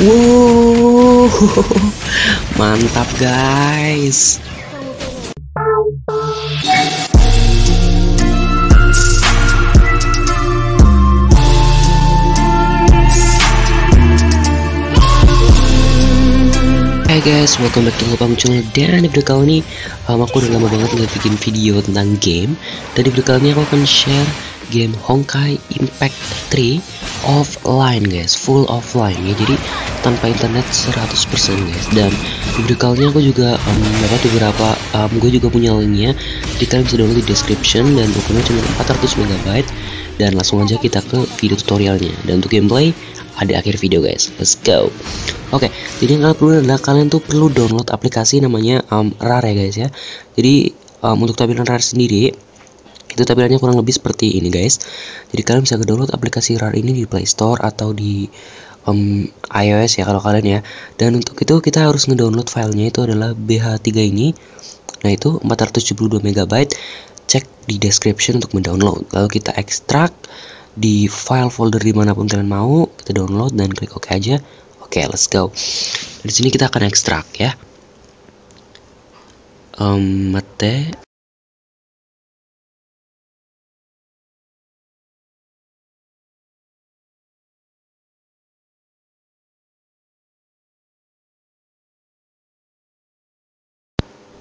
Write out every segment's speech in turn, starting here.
Wow, mantap guys. Hai guys, welcome back to Lupam Channel. Dan di video kali ini um, Aku udah lama banget nggak bikin video tentang game. Dan di video kali ini aku akan share game Honkai Impact 3 Offline guys. Full offline. Ya Jadi tanpa internet 100% guys. Dan ini aku juga um, dapat beberapa um, Gue juga punya linknya. Jadi kalian bisa download di description Dan ukurannya cuma 400 MB Dan langsung aja kita ke video tutorialnya. Dan untuk gameplay ada akhir video guys. Let's go. Oke okay, jadi yang kalian perlu adalah kalian tuh perlu download aplikasi namanya um, RAR ya guys ya. Jadi um, untuk tampilan RAR sendiri itu tampilannya kurang lebih seperti ini guys. Jadi kalian bisa download aplikasi RAR ini di Play Store atau di um, iOS ya kalau kalian ya. Dan untuk itu kita harus ngedownload filenya itu adalah BH3 ini. Nah itu 472 MB cek di description untuk mendownload. Lalu kita ekstrak di file folder di mana pun kalian mau kita download dan klik OK aja. Oke okay, let's go. Di sini kita akan ekstrak ya. Um, mate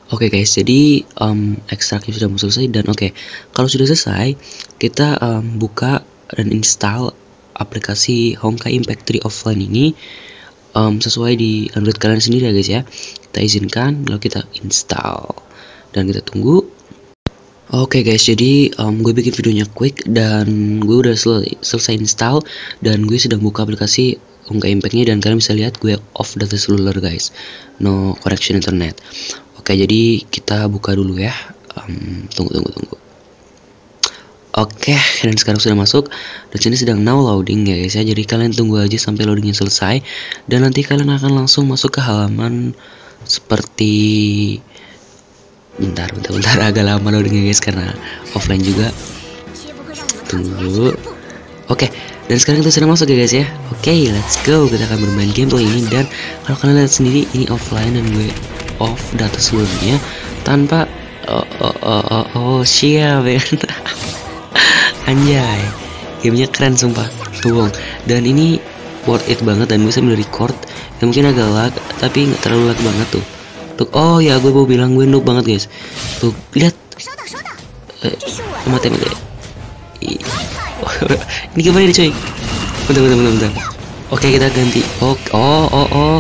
Oke okay guys, jadi um, ekstraknya sudah mau selesai dan oke, okay, kalau sudah selesai, kita um, buka dan install aplikasi Honkai Impact 3 Offline ini um, sesuai di Android kalian sendiri ya guys ya. Kita izinkan, lalu kita install dan kita tunggu. Oke okay guys, jadi um, gue bikin videonya quick dan gue udah sel selesai install dan gue sedang buka aplikasi Honkai Impact-nya dan kalian bisa lihat gue off data seluler guys, no connection internet. Oke, jadi kita buka dulu ya. Um, tunggu, tunggu, tunggu. Oke, dan sekarang sudah masuk. Dan sini sedang now loading ya guys ya. Jadi kalian tunggu aja sampai loadingnya selesai. Dan nanti kalian akan langsung masuk ke halaman seperti bentar, bentar, bentar agak lama loadingnya guys karena offline juga. Tunggu. Oke, dan sekarang kita sudah masuk ya guys ya. Oke, let's go. Kita akan bermain gameplay ini dan kalau kalian lihat sendiri ini offline dan gue off data seluruhnya tanpa oh, oh, oh, oh, oh ya anjay gamenya keren sumpah tuh dan ini worth it banget dan gue sambil record ya mungkin agak lag tapi nggak terlalu lag banget tuh. Tuh oh ya gue mau bilang gue noob banget guys. Tuh lihat. Eh, mati mati ini gimana nih cuy. Bentar bentar bentar, bentar. oke kita ganti. Oh oh oh oh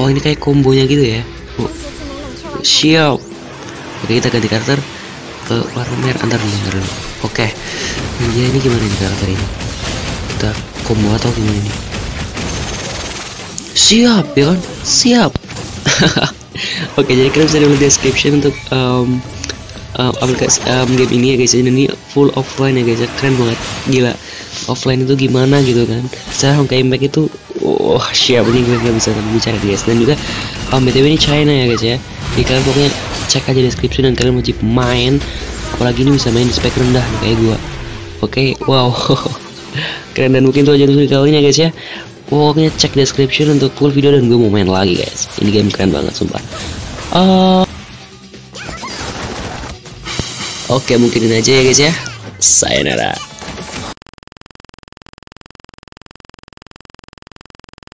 Oh ini kayak kombonya gitu ya? Oh. Siap. Oke kita ganti karakter Ke warna merah antar dulu. Oke. Ya ini gimana nih karakter ini? Kita combo atau gimana nih Siap ya kan? Siap. Oke jadi kalian bisa lihat description untuk um, uh, aplikasi um, game ini ya guys. Ini full offline ya guys. Keren banget. Gila. Offline itu gimana gitu kan? Saya Honkai Impact itu oh, siap ini gue gak bisa bicara guys dan juga um, btw ini China ya guys ya jadi kalian pokoknya cek aja deskripsi dan kalian wajib main apalagi ini bisa main di spek rendah nih, kayak gue oke okay, wow keren dan mungkin itu aja untuk kali ini ya guys ya pokoknya cek description untuk full video dan gue mau main lagi guys ini game keren banget sumpah uh, oke okay, mungkin aja ya guys ya sayonara